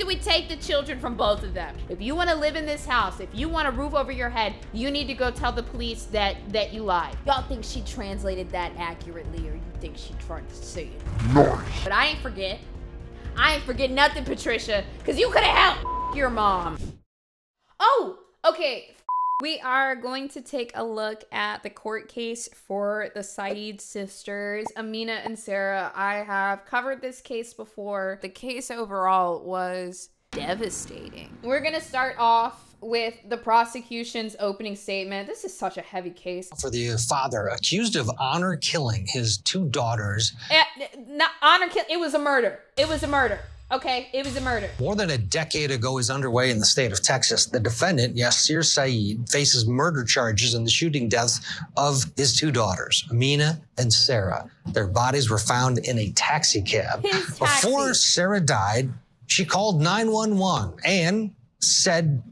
do we take the children from both of them? If you want to live in this house, if you want a roof over your head, you need to go tell the police that that you lied. Y'all think she translated that accurately, or you think she tried to say it? Nice. But I ain't forget. I ain't forget nothing, Patricia, because you could have helped your mom. Oh, okay. We are going to take a look at the court case for the Saeed sisters, Amina and Sarah. I have covered this case before. The case overall was devastating. We're going to start off with the prosecution's opening statement. This is such a heavy case. For the father accused of honor killing his two daughters. Eh, not honor kill. It was a murder. It was a murder. Okay, it was a murder. More than a decade ago is underway in the state of Texas. The defendant, Yasser Saeed, faces murder charges in the shooting deaths of his two daughters, Amina and Sarah. Their bodies were found in a taxi cab. His taxi. Before Sarah died, she called 911 and said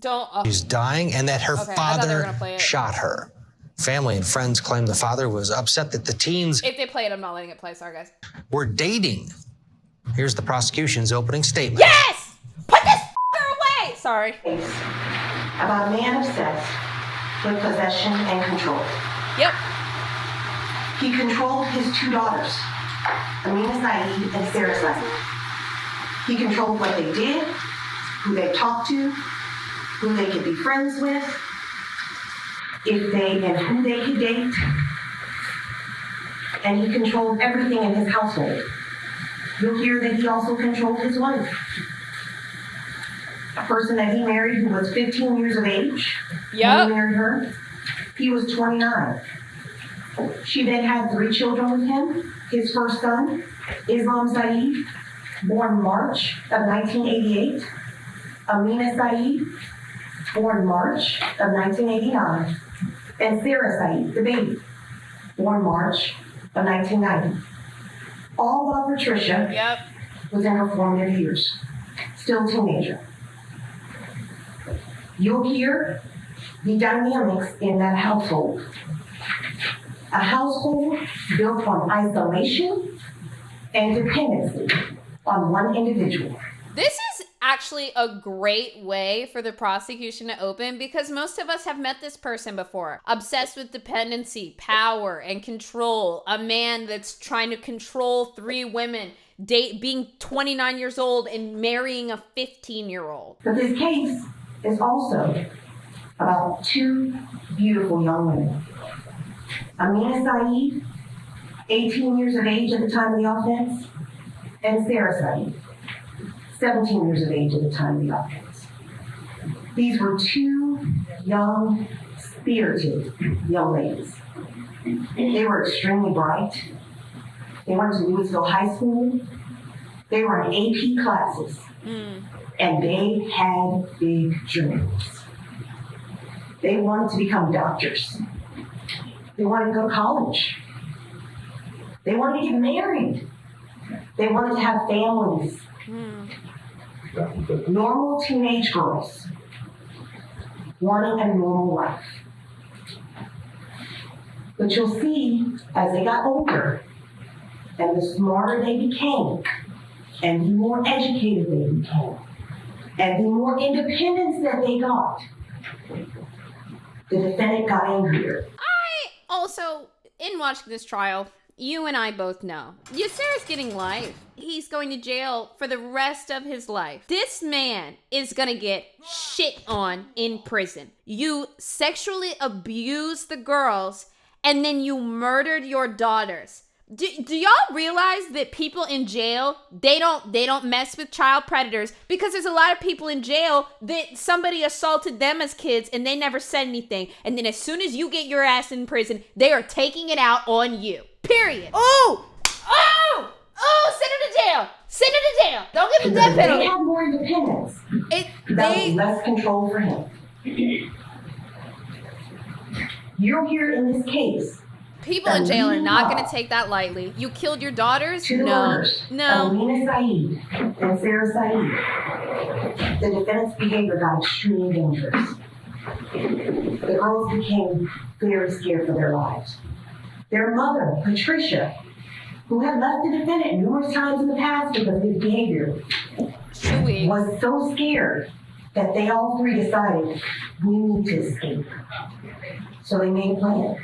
Don't. oh, she's dying and that her Okay, I thought they were father gonna play it. shot her. Family and friends claim the father was upset that the teens if they play it, I'm not letting it play. Sorry, guys. were dating. Here's the prosecution's opening statement. Yes! Put this f***er away! Sorry. about a man obsessed with possession and control. Yep. He controlled his two daughters, Amina Saeed and Sarah Saeed. He controlled what they did, who they talked to, who they could be friends with, if they and who they could date. And he controlled everything in his household. You'll hear that he also controlled his wife. A person that he married who was 15 years of age. When he married her, he was 29. She then had three children with him. His first son, Islam Saeed, born March of 1988. Amina Saeed, born March of 1989. And Sarah Saeed, the baby, born March of 1990. All while Patricia Yep. was in her formative years, still a teenager. You'll hear the dynamics in that household. A household built on isolation and dependency on one individual. Actually a great way for the prosecution to open because most of us have met this person before. Obsessed with dependency, power, and control. A man that's trying to control three women, date being 29 years old and marrying a 15 year old. But this case is also about two beautiful young women. Amina Saeed, 18 years of age at the time of the offense, and Sarah Saeed, 17 years of age at the time of the offense. These were two young, spirited young ladies. They were extremely bright. They went to Lewisville High School. They were in AP classes mm. and they had big dreams. They wanted to become doctors. They wanted to go to college. They wanted to get married. They wanted to have families. Mm. Normal teenage girls wanting a normal life. But you'll see as they got older and the smarter they became and the more educated they became and the more independence that they got, the defendant got angrier. I also, in watching this trial, you and I both know Yasser's getting life. He's going to jail for the rest of his life. This man is gonna get shit on in prison. You sexually abused the girls and then you murdered your daughters. Do, do y'all realize that people in jail they don't they don't mess with child predators? Because there's a lot of people in jail that somebody assaulted them as kids and they never said anything. And then as soon as you get your ass in prison they are taking it out on you. Period. Oh oh oh send him to jail. Send him to jail. Don't give the death They penalty had more independence. it, That they less control for him. You're here in this case. People in jail are not going to take that lightly you killed your daughters Two no no Amina Saeed and Sarah Saeed. The defendant's behavior got extremely dangerous. The girls became very scared for their lives. Their mother, Patricia, who had left the defendant numerous times in the past because of his behavior, was so scared that they all three decided we need to escape. So they made a plan.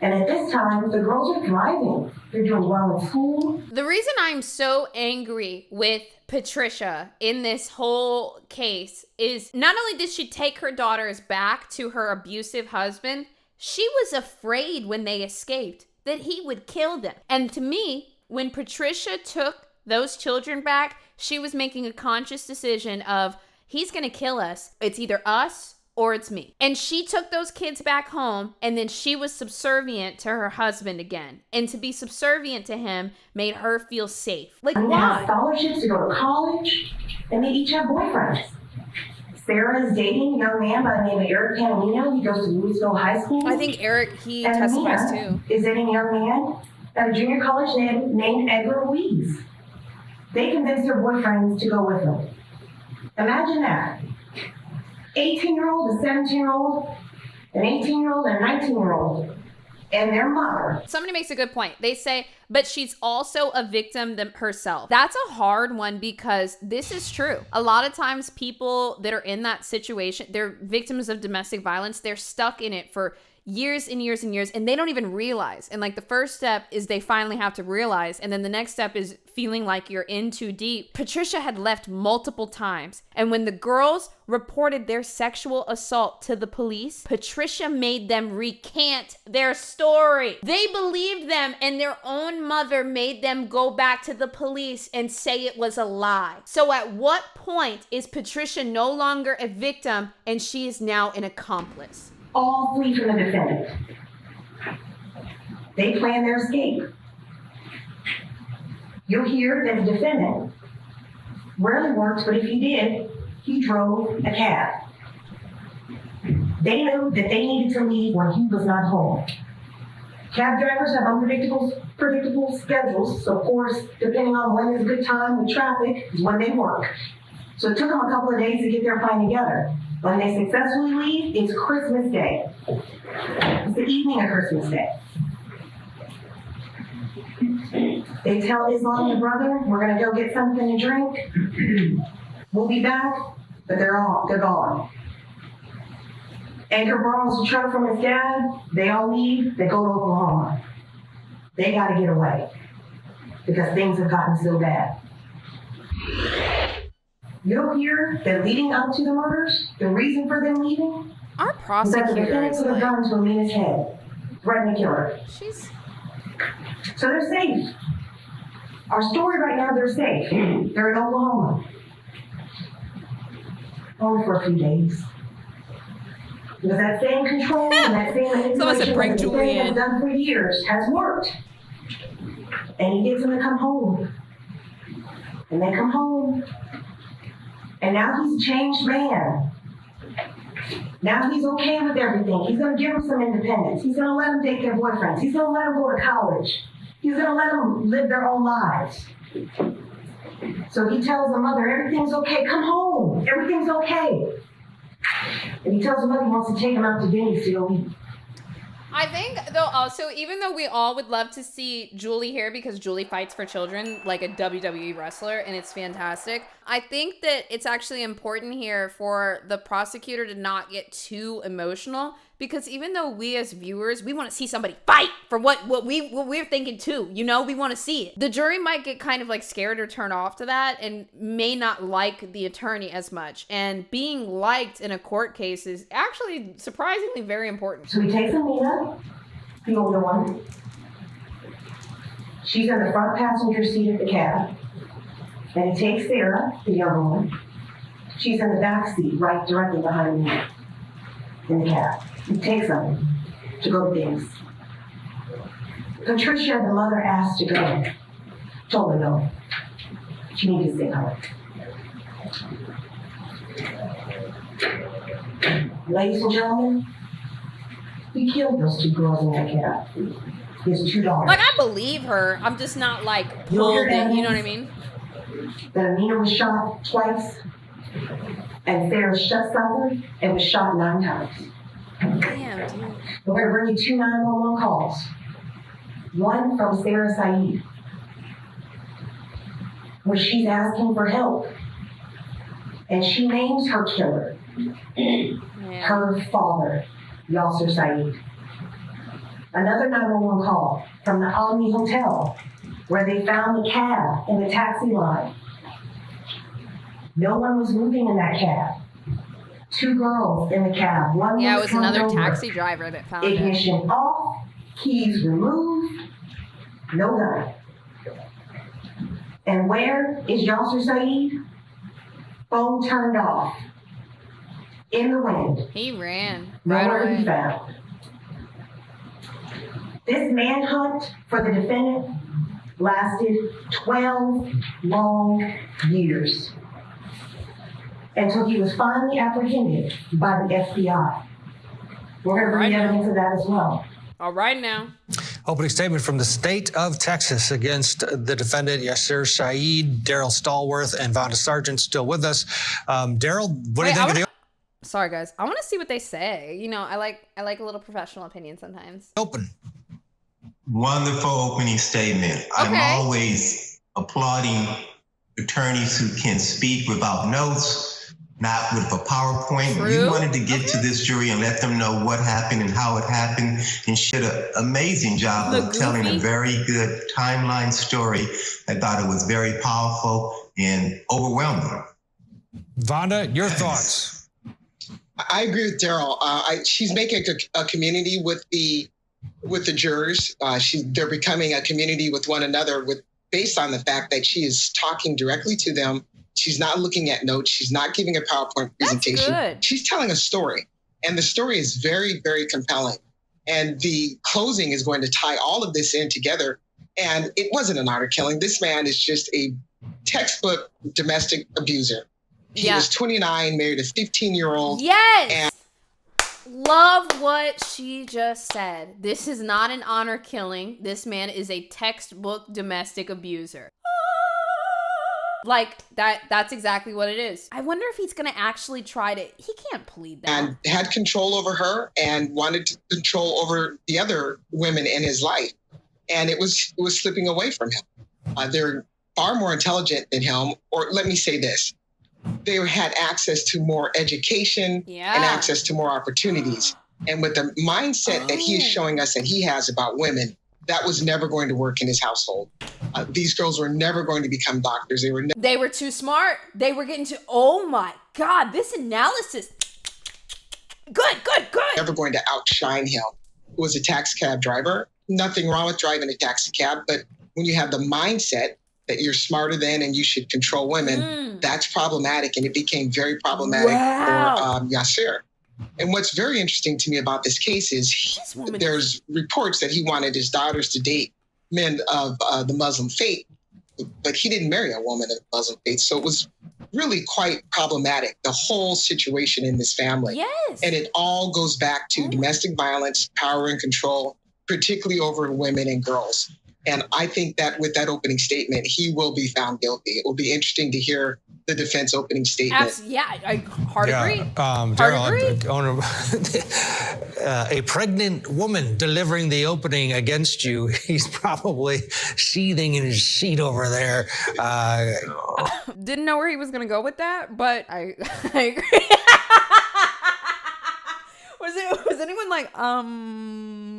And at this time, the girls are thriving. They're doing well in school. The reason I'm so angry with Patricia in this whole case is not only did she take her daughters back to her abusive husband, she was afraid when they escaped that he would kill them. And to me, when Patricia took those children back, she was making a conscious decision of he's going to kill us. It's either us or it's me. And she took those kids back home and then she was subservient to her husband again. And to be subservient to him made her feel safe. Like, And they have why? scholarships to go to college, and they each have boyfriends. Sarah is dating a young man by the name of Eric Panamino. He goes to Lewisville High School. I think Eric, he and testifies Mia too. is dating a young man at a junior college named, named Edgar Ruiz. They convinced their boyfriends to go with them. Imagine that. 18 year old, a 17 year old, an 18 year old, and a 19 year old, and their mother. Somebody makes a good point. They say, but she's also a victim herself. That's a hard one because this is true. A lot of times, people that are in that situation, they're victims of domestic violence. They're stuck in it for years and years and years, and they don't even realize. And like the first step is they finally have to realize, and then the next step is feeling like you're in too deep. Patricia had left multiple times, and when the girls reported their sexual assault to the police, Patricia made them recant their story. They believed them, and their own mother made them go back to the police and say it was a lie. So, at what point is Patricia no longer a victim and she is now an accomplice? All flee from the defendant. They plan their escape. You'll hear that the defendant rarely works, but if he did, he drove a cab. They knew that they needed to leave when he was not home. Cab drivers have unpredictable predictable schedules, so of course, depending on when is good time with traffic, is when they work. So it took them a couple of days to get their plan together. When they successfully leave, it's Christmas Day. It's the evening of Christmas Day. They tell Islam and brother, we're gonna go get something to drink. we'll be back, but they're all they're gone. Anchor borrows a truck from his dad. They all leave. They go to Oklahoma. They got to get away because things have gotten so bad. You'll hear that leading up to the murders, the reason for them leaving Our is that the prosecutor defendant is put a like, gun to Amina's head, threatening to kill her. she's So they're safe. Our story right now, they're safe. They're in Oklahoma. Only for a few days. Because that same control and that same manipulation "Bring that Julie has done for years has worked. And he gets them to come home. And they come home. And now he's a changed man. Now he's okay with everything. He's going to give him some independence. He's going to let them date their boyfriends. He's going to let them go to college. He's going to let them live their own lives. So he tells the mother, everything's okay. Come home. Everything's okay. And he tells the mother he wants to take him out to Denny's to go. I think though also even though we all would love to see Julie here because Julie fights for children like a WWE wrestler and it's fantastic. I think that it's actually important here for the prosecutor to not get too emotional because even though we as viewers we want to see somebody fight for what what we what we're thinking too, you know, we want to see it. The jury might get kind of like scared or turned off to that and may not like the attorney as much. And being liked in a court case is actually surprisingly very important. So he takes Amina, the older one. She's in the front passenger seat of the cab. And he takes Sarah, the younger one. She's in the back seat, right directly behind me in the cab. He takes them to go to things. Patricia, the mother, asked to go. Told her no. She needed to stay home. Ladies and gentlemen, he killed those two girls in that cab. His two daughters. Like I believe her. I'm just not like in. You know what I mean? That Amina was shot twice, and Sarah shot suffered and was shot nine times. Damn. We're going to bring you two 911 calls. One from Sarah Saeed. where she's asking for help. And she names her killer, Man. her father, Yasser Saeed. Another 911 call from the Omni Hotel, where they found the cab in the taxi line. No one was moving in that cab. Two girls in the cab. One Yeah, it was another over. taxi driver that found it. Ignition off, keys removed, no gun. And where is Yasser Saeed? Phone turned off. In the wind. He ran right Nowhere to be away. found. This manhunt for the defendant lasted 12 long years until he was finally apprehended by the FBI. We're going to bring Right. evidence of that as well. All right now. Opening statement from the state of Texas against the defendant Yasser Saeed, Daryl Stallworth, and Vonda Sargent still with us. Um, Daryl, what do you think wanna- the Sorry guys. I want to see what they say. You know, I like I like a little professional opinion sometimes. open? Wonderful opening statement. I'm always applauding attorneys who can speak without notes, not with a PowerPoint. True. You wanted to get to this jury and let them know what happened and how it happened, and she did an amazing job The of telling a very good timeline story. I thought it was very powerful and overwhelming. Vonda, your thoughts? I agree with Daryl. Uh, she's making a, a community with the with the jurors. Uh, she they're becoming a community with one another with based on the fact that she is talking directly to them. She's not looking at notes. She's not giving a PowerPoint presentation. She's telling a story, and the story is very very compelling. And the closing is going to tie all of this in together. And it wasn't an honor killing. This man is just a textbook domestic abuser. He Yeah. was 29, married a 15 year old. Yes. Love what she just said. This is not an honor killing. This man is a textbook domestic abuser. Like that that's exactly what it is. I wonder if he's going to actually try to He can't plead that. and had control over her and wanted to control over the other women in his life. And it was it was slipping away from him. Uh, they're far more intelligent than him, or let me say this: they had access to more education yeah. and access to more opportunities. And with the mindset that he is Oh. showing us and he has about women, that was never going to work in his household. Uh, these girls were never going to become doctors. They were ne- They were too smart. They were getting to Oh my god, this analysis. Good, good, good. never going to outshine him. Was a taxi cab driver. Nothing wrong with driving a taxi cab, but when you have the mindset that you're smarter than and you should control women, Mm. that's problematic, and it became very problematic Wow. for um, Yasser. And what's very interesting to me about this case is he- there's reports that he wanted his daughters to date men of uh, the Muslim faith, but he didn't marry a woman of the Muslim faith, so it was really quite problematic. The whole situation in this family. Yes. And it all goes back to Oh. domestic violence, power and control, particularly over women and girls. And I think that with that opening statement, he will be found guilty. It will be interesting to hear the defense opening statement. Abs- yeah, I hard agree. Um, Hard Daryl, agree. I- I wanna- uh, a pregnant woman delivering the opening against you. He's probably seething in his seat over there. Uh, Didn't know where he was gonna go with that, but I I agree. was it was anyone like um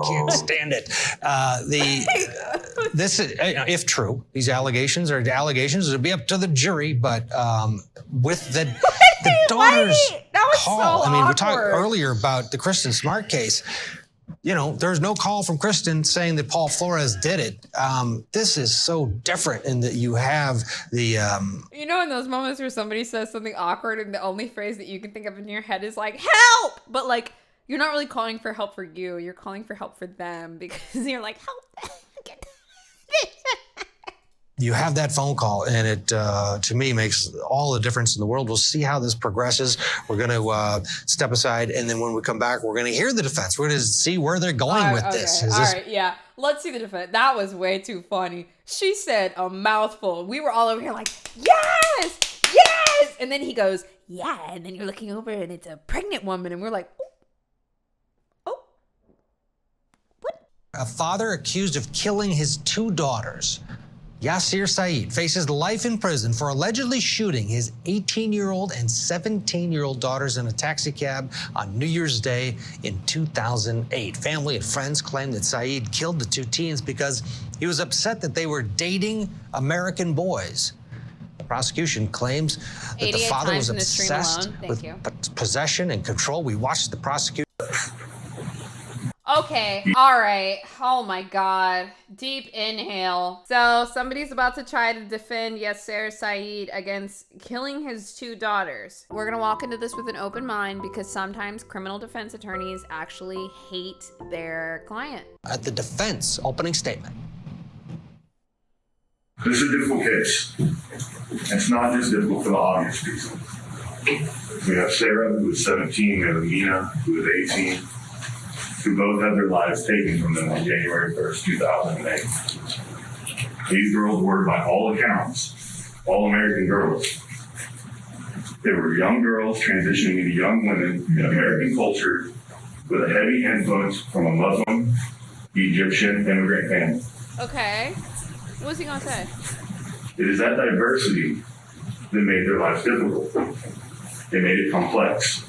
can't stand it. Uh, the this is if true, these allegations are allegations. It'll be up to the jury, but um, with the the daughter's that was call. so I mean, we talked earlier about the Kristen Smart case. You know, there's no call from Kristen saying that Paul Flores did it. Um, this is so different in that you have the um, You know, in those moments where somebody says something awkward and the only phrase that you can think of in your head is like, help! But like, you're not really calling for help for you, you're calling for help for them because you're like, help! Get you have that phone call, and it uh, to me makes all the difference in the world. We'll see how this progresses. We're going to uh, step aside, and then when we come back, we're going to hear the defense. We're going to see where they're going All with right, this. okay, Is all this right, yeah. Let's see the defense. That was way too funny. She said a mouthful. We were all over here like, yes, yes. And then he goes, yeah. And then you're looking over and it's a pregnant woman. And we're like, oh, a father accused of killing his two daughters Yasser Saeed faces life in prison for allegedly shooting his 18 year old and 17 year old daughters in a taxicab on New Year's Day in 2008. Family and friends claim that Saeed killed the two teens because he was upset that they were dating American boys. The prosecution claims that the father was in the stream obsessed with you. possession and control. We watched the prosecution. Okay, all right. Oh my god. Deep inhale. So, somebody's about to try to defend Yasser Saeed against killing his two daughters. We're gonna walk into this with an open mind because sometimes criminal defense attorneys actually hate their client. At the defense opening statement. This is a difficult case. It's not just difficult for the obvious reason. We have Sarah, who is 17, we have Amina, who is 18, who both had their lives taken from them on January 1st, 2008. These girls were, by all accounts, all American girls. They were young girls transitioning into young women in American culture with a heavy influence from a Muslim, Egyptian immigrant family. Okay. What's he gonna say? It is that diversity that made their lives difficult. They made it complex.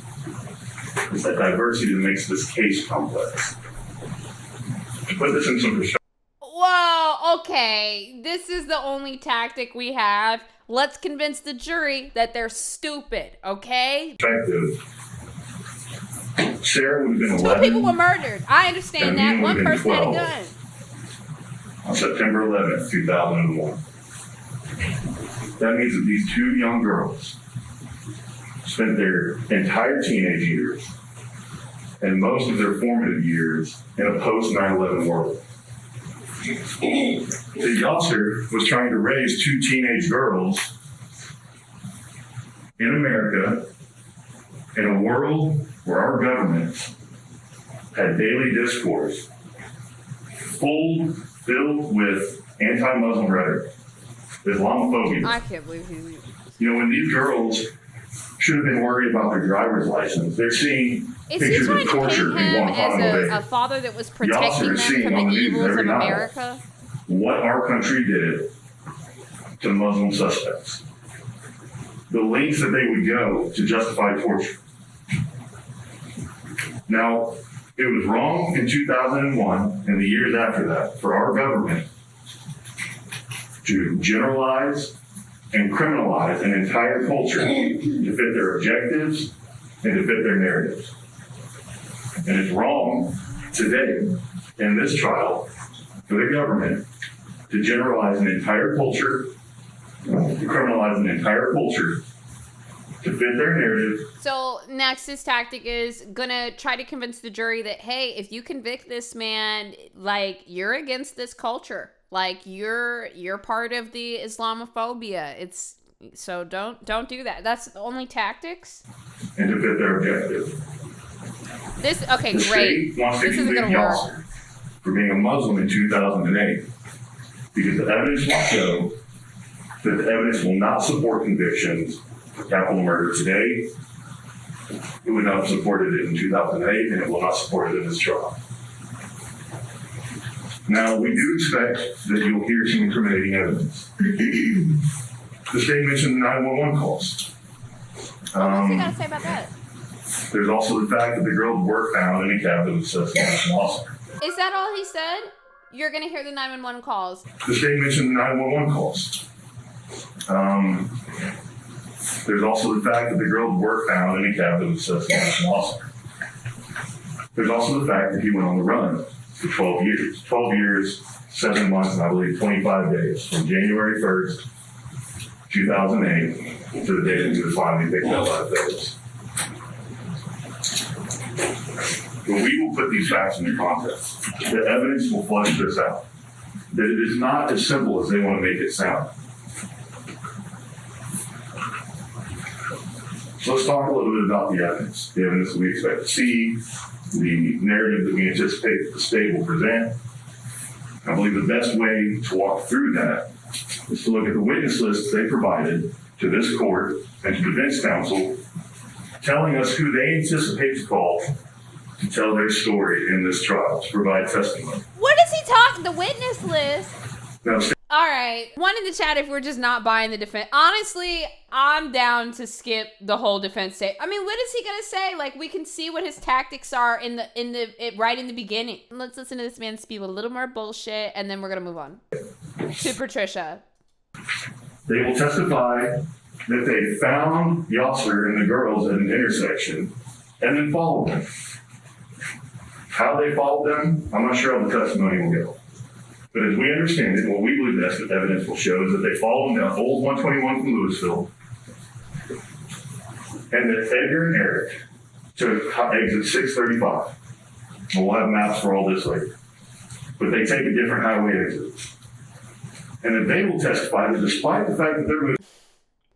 It's that diversity that makes this case complex. To put this in some perspective, Whoa, okay. This is the only tactic we have. Let's convince the jury that they're stupid, okay? Sarah would have been Two 11 people were murdered. I understand that. One person had a gun. on September 11th, 2001. That means that these two young girls spent their entire teenage years and most of their formative years in a post 9 11 world. The officer was trying to raise two teenage girls in America in a world where our government had daily discourse full, filled with anti-Muslim rhetoric, Islamophobia. I can't believe he. You know, when these girls should have been worried about their driver's license, they're seeing Is he trying to paint him as a, a father that was protecting them from the evils of. America? what our country did to Muslim suspects. The lengths that they would go to justify torture. Now, it was wrong in 2001 and the years after that for our government to generalize and criminalize an entire culture to fit their objectives and to fit their narratives. And it's wrong today in this trial for the government to generalize an entire culture, to criminalize an entire culture to fit their narrative So next, his tactic is gonna try to convince the jury that hey, if you convict this man, like you're against this culture, like you're you're part of the Islamophobia. It's so don't don't do that. That's the only tactics. and to fit their objective. This okay, The great. state wants to This convict. Yasser for being a Muslim in 2008 because the evidence will show that the evidence will not support convictions for capital murder today. It would not have supported it in 2008, and it will not support it in this trial. Now, we do expect that you'll hear some incriminating evidence. the state mentioned 911 calls. What's he Um, gotta say about that? There's also the fact that the girls were found in a cab that was accessible to. Is that all he said? You're gonna hear the 911 calls. The state mentioned the 911 calls. Um, there's also the fact that the girls were found in a cab that was accessible to. There's also the fact that he went on the run for 12 years. 12 years, 7 months, and I believe 25 days, from January 1st, 2008, to the day that he was finally picked up by the feds. But we will put these facts into context. The evidence will flush this out. That it is not as simple as they want to make it sound. So let's talk a little bit about the evidence. The evidence that we expect to see, the narrative that we anticipate the state will present. I believe the best way to walk through that is to look at the witness list they provided to this court and to defense counsel, telling us who they anticipate to call tell their story in this trial, to provide testimony. What is he talking? The witness list. Now, All All right. One in the chat if we're just not buying the defense. Honestly, I'm down to skip the whole defense state. I mean, what is he gonna say? Like, we can see what his tactics are in the in the it, right in the beginning. Let's listen to this man spew a little more bullshit, and then we're gonna move on to Patricia. They will testify that they found Yasser and the girls at an intersection and then followed them. How they followed them, I'm not sure how the testimony will go. But as we understand it, what we believe that's what evidence will show is that they followed them down Old 121 from Lewisville. And that Edgar and Eric took exit 635. And we'll have maps for all this later. But they take a different highway exit. And that they will testify that despite the fact that they're moving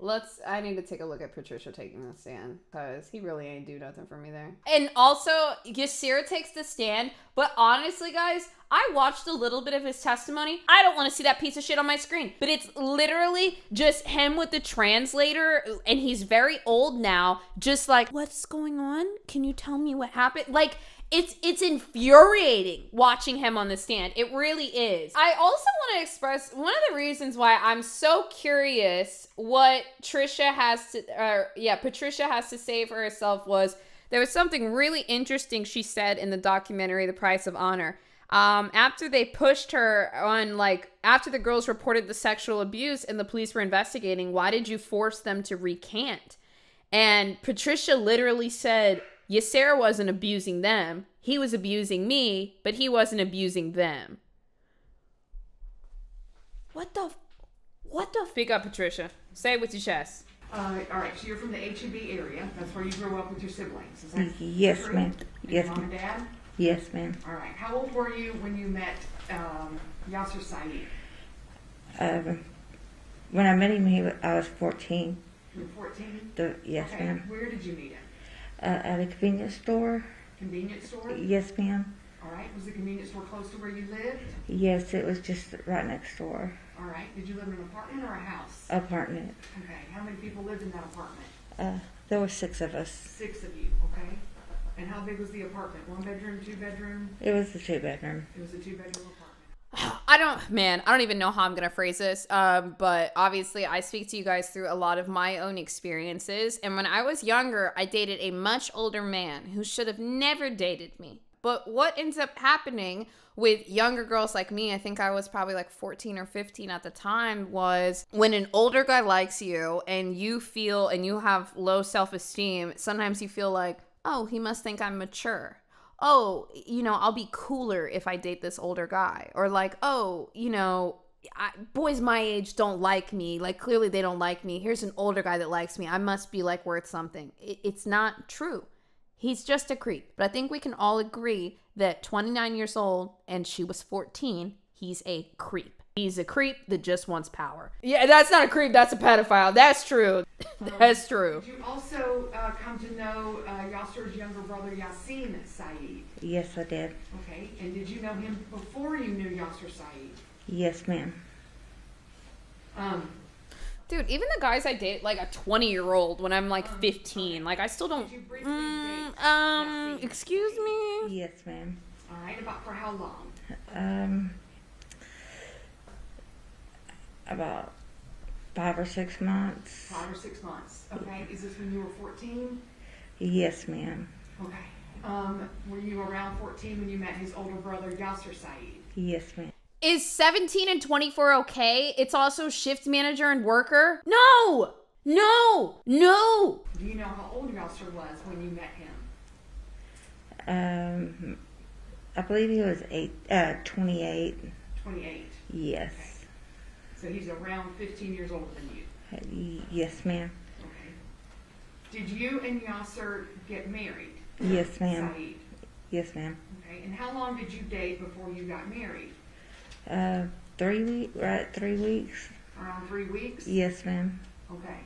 Let's. I need to take a look at Patricia taking the stand because he really ain't do nothing for me there. And also, Yasira takes the stand, but honestly, guys, I watched a little bit of his testimony. I don't want to see that piece of shit on my screen, but it's literally just him with the translator, and he's very old now. Just like, what's going on? Can you tell me what happened? Like it's it's infuriating watching him on the stand. It really is. I also want to express one of the reasons why I'm so curious what Trisha has to or yeah, Patricia has to say for herself was there was something really interesting she said in the documentary The Price of Honor. Um, after they pushed her on like after the girls reported the sexual abuse and the police were investigating, why did you force them to recant? And Patricia literally said, Yasser wasn't abusing them. He was abusing me, but he wasn't abusing them. What the? What the? Speak up, Patricia. Say it with your chest. Uh, all right, so you're from the HEB area. That's where you grew up with your siblings. Is that Yes, ma'am. And Yes, your mom and ma'am. dad? Yes, ma'am. All right. How old were you when you met um, Yasser Saeed? Um, when I met him, he, wa- I was 14. You were 14? The, yes, okay. ma'am. Where did you meet him? Uh, at a convenience store. Convenience store? Yes, ma'am. All right. Was the convenience store close to where you lived? Yes, it was just right next door. All right. Did you live in an apartment or a house? Apartment. Okay. How many people lived in that apartment? Uh, there were six of us. Six of you. Okay. And how big was the apartment? One bedroom, two bedroom? It was a two bedroom. It was a two bedroom apartment. I don't, man, I don't even know how I'm gonna phrase this. Um, but obviously, I speak to you guys through a lot of my own experiences. And when I was younger, I dated a much older man who should have never dated me. But what ends up happening with younger girls like me, I think I was probably like 14 or 15 at the time, was when an older guy likes you and you feel and you have low self esteem, sometimes you feel like, oh, he must think I'm mature oh, you know, I'll be cooler if I date this older guy. Or like, oh, you know, I, boys my age don't like me. Like, clearly they don't like me. Here's an older guy that likes me. I must be like worth something. It, it's not true. He's just a creep. But I think we can all agree that 29 years old and she was 14, he's a creep. He's a creep that just wants power. Yeah, that's not a creep. That's a pedophile. That's true. that's true. Did you also uh, come to know uh, Yasser's younger brother Yassine Saeed? Yes, I did. Okay, and did you know him before you knew Yasser Saeed? Yes, ma'am. Um, Dude, even the guys I date, like a 20 year old when I'm like 15, like I still don't. Did you Mm, date um, excuse me? Yes, ma'am. all right, about for how long? Um, about five or six months. Five or six months. Okay, is this when you were 14? Yes, ma'am. Okay. Um, were you around 14 when you met his older brother Yasser Saeed? Yes, ma'am. Is 17 and 24 okay? It's also shift manager and worker? No! No! No! Do you know how old Yasser was when you met him? Um, I believe he was eight, uh, 28. 28. Yes. So he's around 15 years older than you. Yes, ma'am. Okay. Did you and Yasser get married? Yes, ma'am. Saeed. Yes, ma'am. Okay. And how long did you date before you got married? Uh, three week, right? Three weeks. Around three weeks? Yes, ma'am. Okay.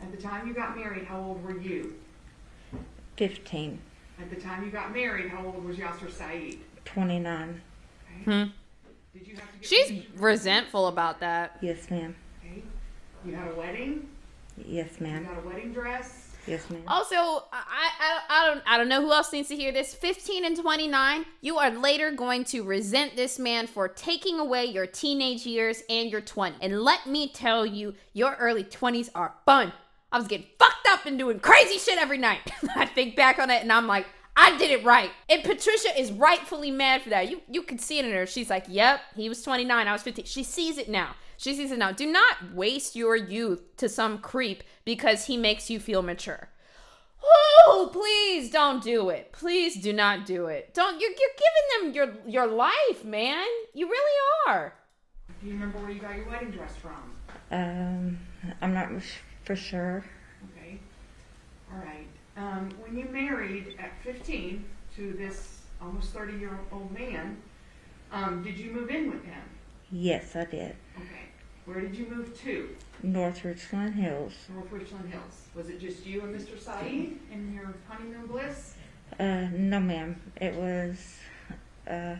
At the time you got married, how old were you? Fifteen. At the time you got married, how old was Yasser Saeed? Twenty-nine. Okay. Hmm. Did you have to get She's permission? resentful about that. Yes, ma'am. Okay. You had a wedding? Yes, ma'am. You ma'am. got a wedding dress? Yes, ma'am. Also, I, I I don't I don't know who else needs to hear this. 15 and 29, you are later going to resent this man for taking away your teenage years and your 20. And let me tell you, your early 20s are fun. I was getting fucked up and doing crazy shit every night. I think back on it and I'm like, I did it right. And Patricia is rightfully mad for that. You you could see it in her. She's like, "Yep, he was 29, I was 15." She sees it now. She sees it now. Do not waste your youth to some creep because he makes you feel mature. Oh, please don't do it. Please do not do it. Don't you're you're giving them your your life, man. You really are. Do you remember where you got your wedding dress from? Um, I'm not for sure. Okay. All right. Um, when you married at 15 to this almost 30 year old man, um, did you move in with him? Yes, I did. Okay. Where did you move to? North Richland Hills. North Richland Hills. Was it just you and Mr. Saeed in your honeymoon bliss? Uh, no, ma'am. It was uh,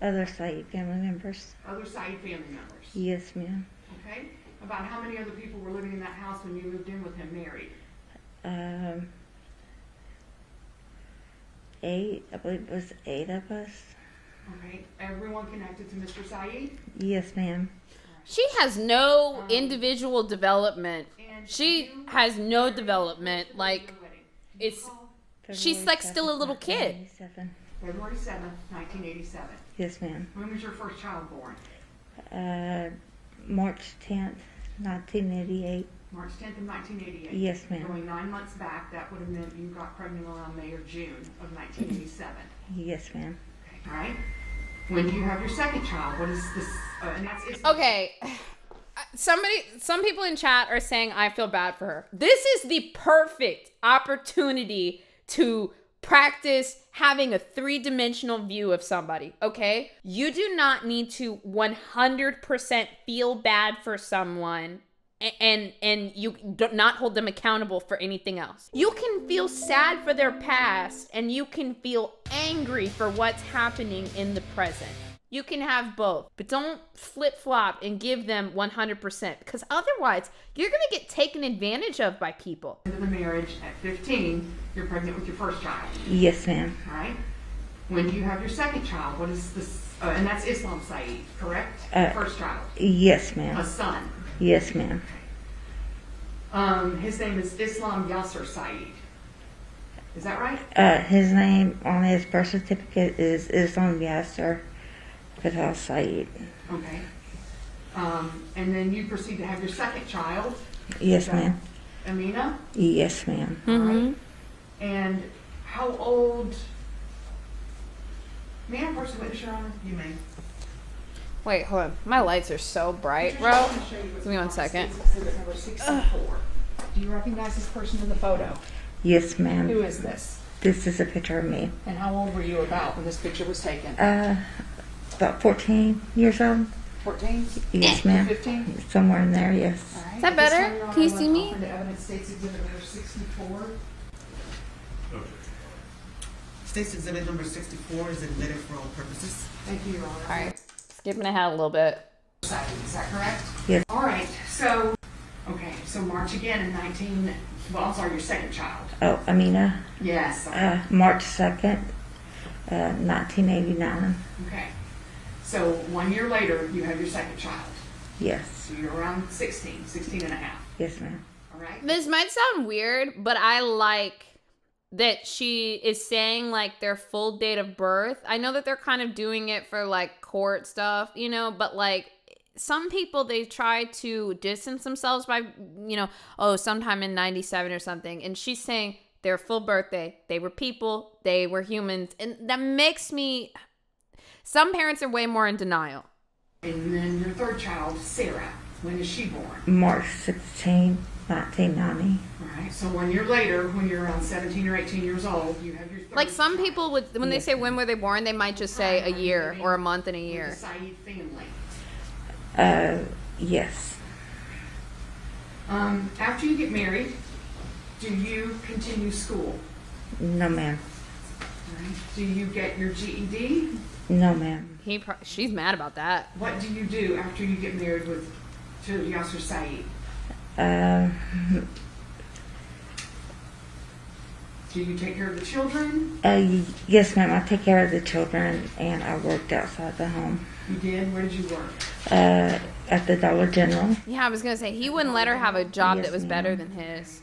other Saeed family members. Other Saeed family members? Yes, ma'am. Okay. About how many other people were living in that house when you moved in with him married? Um, eight. I believe it was eight of us. All right, Everyone connected to Mr. Saeed? Yes, ma'am. She has no individual development. And She you- has no development. Like Your wedding. it's She's February like still a 7th, little kid. 1987. February 7th, 1987. Yes, ma'am. When was your first child born? Uh, March 10th, 1988. March 10th of 1988. Yes, ma'am. Going nine months back, that would have meant you got pregnant around May or June of 1987. Yes, ma'am. Okay, all right? When do you have your second child? What is this? Uh, and that's it's okay. Somebody, some people in chat are saying I feel bad for her. This is the perfect opportunity to practice having a three dimensional view of somebody, okay? You do not need to 100% feel bad for someone a- and and you do not hold them accountable for anything else. You can feel sad for their past and you can feel angry for what's happening in the present. You can have both, but don't flip flop and give them 100% because otherwise you're gonna get taken advantage of by people. into the marriage at 15. You're pregnant with your first child. Yes, ma'am. All right? When do you have your second child? What is this? Uh, and that's Islam Saeed, correct? Uh, first child, Yes, ma'am. a son. Yes, ma'am. Um, his name is Islam Yasser Saeed. Is that right? Uh, his name on his birth certificate is Islam Yasser Fatal Saeed. Okay. Um, and then you proceed to have your second child, Yes, ma'am. Amina. Yes, ma'am. Right? And how old? May I first witness your honor? You may. Wait, hold on. My lights are so bright, bro. Patricia, I wanna show you what's Give me one second. Exhibit number 64. Do you recognize this person in the photo? Yes, ma'am. Who is this? This is a picture of me. And how old were you about when this picture was taken? Uh, about 14 years old. 14? Yes, ma'am. 15? Somewhere in there, yes. All right. Is that better? Can you see me? evidence states exhibit number 64. State's exhibit number 64 is admitted for all purposes. Thank you, Your Honor. All right. Skipping ahead a little bit. Is that correct? Yes. All right, so, okay, so March again in 19, well, I'm sorry, your second child. Oh, Amina. Yes. Uh, March 2nd, uh, 1989. Okay. So one year later, you have your second child. Yes. So you're around 16, 16 and a half. Yes, ma'am. All right? This might sound weird, but I like that she is saying like their full date of birth. I know that they're kind of doing it for like court stuff, you know, but like some people they try to distance themselves by, you know, oh, sometime in 97 or something. And she's saying their full birthday. They were people, they were humans. And that makes me some parents are way more in denial. And then your third child, Sarah. When is she born? March 16, 1990. All right. So one year later, when you're around 17 or 18 years old, you have your third Like some people would when they say when were they born, they might just say a year or a month and a year. The Saeed family. Uh, yes. Um, after you get married, do you continue school? No, ma'am. All right. Do you get your GED? No, ma'am. He pro- she's mad about that. What do you do after you get married with to Yasser Saeed? Uh, Do you take care of the children? Uh, y- yes, ma'am. I take care of the children, and I worked outside the home. You did? Where did you work? Uh, at the Dollar General. Yeah, I was gonna say he wouldn't let her have a job Yes, that was ma'am. better than his.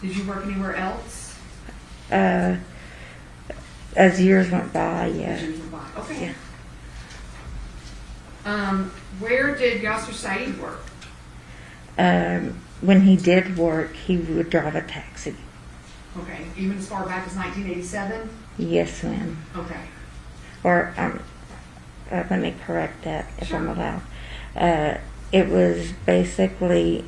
Did you work anywhere else? Uh, as years went by, yeah. Did you provide- Okay. Yeah. Um, where did Yasser Saeed work? Um, when he did work, he would drive a taxi. Okay, even as far back as 1987? Yes, ma'am. Okay. Or um, uh, let me correct that if I'm allowed. Uh, it was basically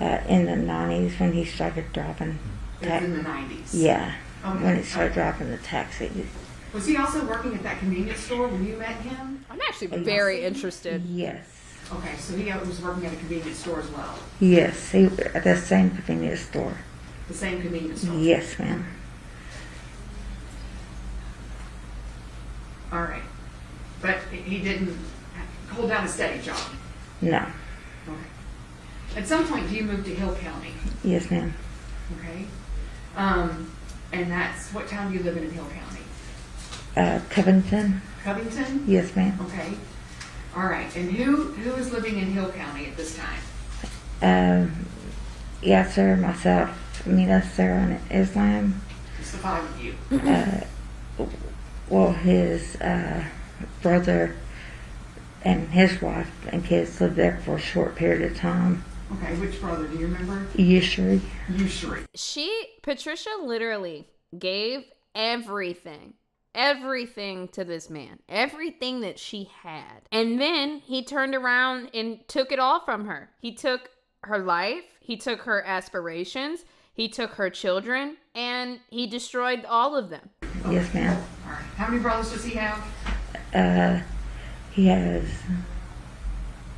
uh, in the '90s when he started driving. It was in the 90s? Yeah, Okay. when he started okay. driving the taxi. Was he also working at that convenience store when you met him? I'm actually very interested. Yes, Okay, so he was working at a convenience store as well, yes, he at the same convenience store. the same convenience store? Yes, ma'am. All right. But he didn't hold down a steady job? No. Okay. At some point, do you move to Hill County? Yes, ma'am. Okay. Um, and that's, what town do you live in in Hill County? Uh, Covington. Covington? Yes, ma'am. Okay. All right. And who, who is living in Hill County at this time? Um, yes, sir. Myself, Mina, Sarah, and Islam. It's the five of you. Uh, well, his uh, brother and his wife and kids lived there for a short period of time. Okay, which brother, do you remember? Usually, Usury. She Patricia literally gave everything. Everything to this man. Everything that she had. And then he turned around and took it all from her. He took her life, he took her aspirations, he took her children, and he destroyed all of them. yes, ma'am. All right. How many brothers does he have? Uh, he has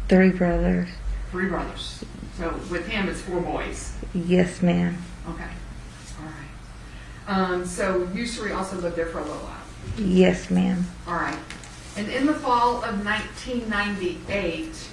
three brothers. Three brothers. So with him, it's four boys. Yes, ma'am. Okay. All right. Um, so Usury also lived there for a little while. Yes, ma'am. All right. And in the fall of 1998,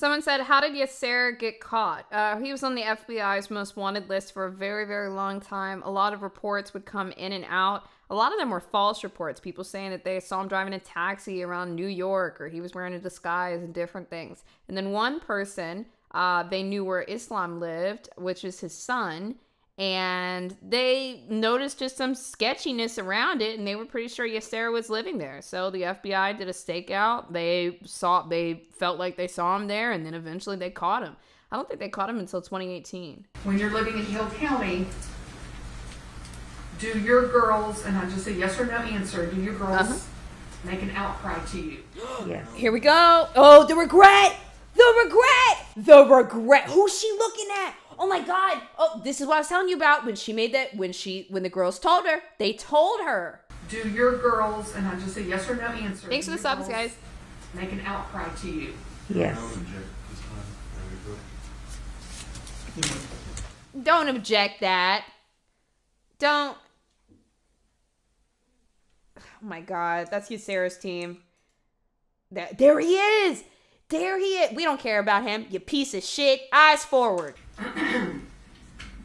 Someone said, How did Yasser get caught? Uh, he was on the FBI's most wanted list for a very, very long time. A lot of reports would come in and out. A lot of them were false reports. People saying that they saw him driving a taxi around New York or he was wearing a disguise and different things. And then one person, uh, they knew where Islam lived, which is his son. And they noticed just some sketchiness around it, and they were pretty sure Yasser was living there. So the FBI did a stakeout. They saw, they felt like they saw him there, and then eventually they caught him. I don't think they caught him until 2018. when you're living in Hill County, do your girls, and I just say yes or no answer, do your girls Uh-huh. make an outcry to you? Yes. Here we go. Oh, the regret. The regret. The regret. Who's she looking at? Oh my god. Oh, this is what I was telling you about when she made that when she when the girls told her. They told her. Do your girls, and I just say yes or no answer. Thanks for the subs, guys. Make an outcry to you. Yes. Don't object that. Don't. Oh my god, that's you, Sarah's team. That there he is. There he is. We don't care about him. You piece of shit. Eyes forward.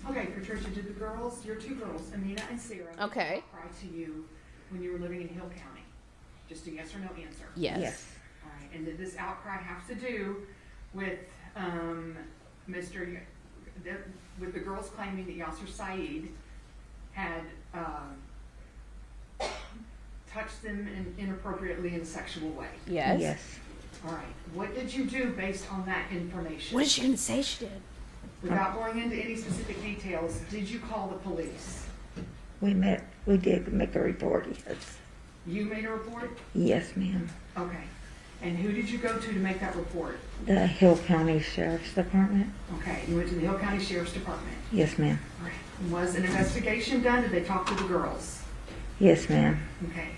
Okay, Patricia, did the girls, your two girls, Amina and Sarah, make an Okay. outcry to you when you were living in Hill County? Just a yes or no answer. Yes. Yes. All right, and did this outcry have to do with um, Mr. Y- the- with the girls claiming that Yasser Saeed had um, touched them in, inappropriately in a sexual way? Yes. Yes. All right, what did you do based on that information? What is she gonna say she did? Without going into any specific details, did you call the police? We met. We did make a report. Yes. You made a report? Yes, ma'am. Okay. And who did you go to to make that report? The Hill County Sheriff's Department. Okay, you went to the Hill County Sheriff's Department. Yes, ma'am. All right. Was an investigation done? Did they talk to the girls? Yes, ma'am. Okay.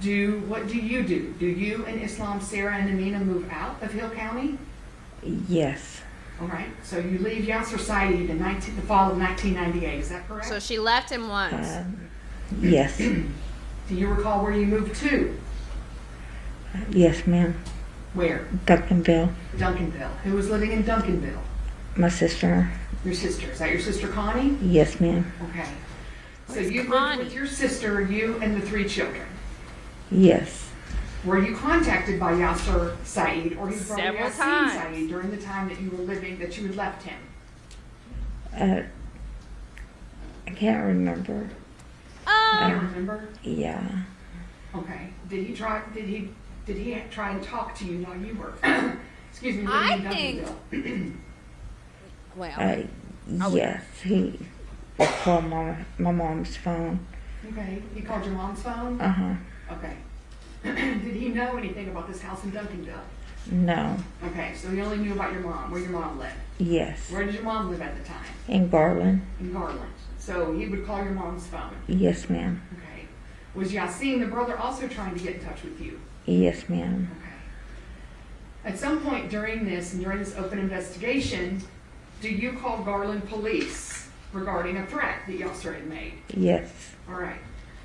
Do, what do you do? Do you and Islam, Sarah, and Amina move out of Hill County? Yes. All right, so you leave Yasser Saeed in 19, the fall of 1998, is that correct? So she left him once. Um, yes. do you recall where you moved to? yes, ma'am. Where? Duncanville. Duncanville. Who was living in Duncanville? My sister. Your sister. Is that your sister Connie? Yes, ma'am. Okay. So you lived Connie? with your sister, you and the three children. Yes. Were you contacted by Yasser Saeed or his brother Several Yasin times. Saeed during the time that you were living, that you had left him? Uh, I can't remember. I Um, remember. Yeah. Okay. Did he try? Did he? Did he try and talk to you while you were? excuse me. I living in think- Duncanville? well, Uh, yes. He called call my, my mom's phone. Okay. He called your mom's phone. Uh huh. Okay. Did he know anything about this house in Duncanville? No. Okay. So he only knew about your mom, where your mom lived. Yes. Where did your mom live at the time? In Garland. In Garland. So he would call your mom's phone. Yes, ma'am. Okay. Was Yasin, the brother, also trying to get in touch with you? Yes, ma'am. Okay. At some point during this and during this open investigation, do you call Garland police regarding a threat that Yasser had made? Yes. All right.